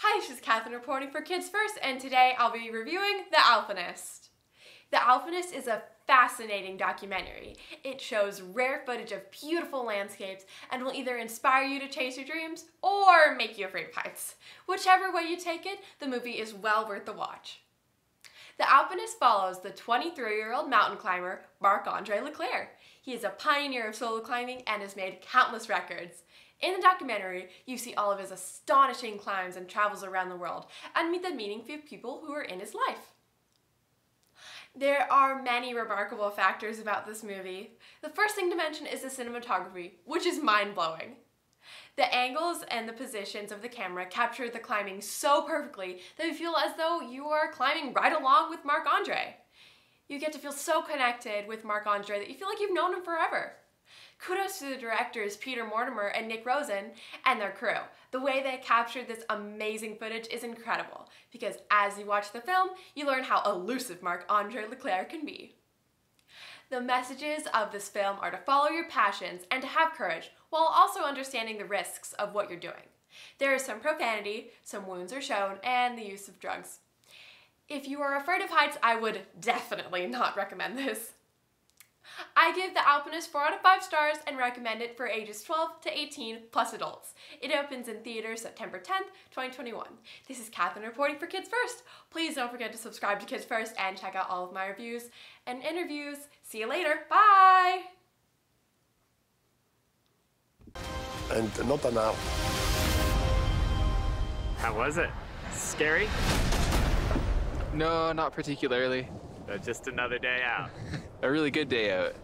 Hi, this is Katherine reporting for Kids First, and today I'll be reviewing The Alpinist. The Alpinist is a fascinating documentary. It shows rare footage of beautiful landscapes and will either inspire you to chase your dreams or make you afraid of heights. Whichever way you take it, the movie is well worth the watch. The Alpinist follows the 23-year-old mountain climber Marc-Andre Leclerc. He is a pioneer of solo climbing and has made countless records. In the documentary, you see all of his astonishing climbs and travels around the world and meet the meaningful people who are in his life. There are many remarkable factors about this movie. The first thing to mention is the cinematography, which is mind-blowing. The angles and the positions of the camera capture the climbing so perfectly that you feel as though you are climbing right along with Marc-Andre. You get to feel so connected with Marc-Andre that you feel like you've known him forever. Kudos to the directors Peter Mortimer and Nick Rosen and their crew. The way they captured this amazing footage is incredible because as you watch the film, you learn how elusive Marc-Andre Leclerc can be. The messages of this film are to follow your passions and to have courage while also understanding the risks of what you're doing. There is some profanity, some wounds are shown, and the use of drugs. If you are afraid of heights, I would definitely not recommend this. I give The Alpinist 4 out of 5 stars and recommend it for ages 12 to 18 plus adults. It opens in theaters September 10th, 2021. This is Katherine reporting for Kids First. Please don't forget to subscribe to Kids First and check out all of my reviews and interviews. See you later. Bye! And not now. How was it? Scary? No, not particularly. Uh, just another day out. A really good day out.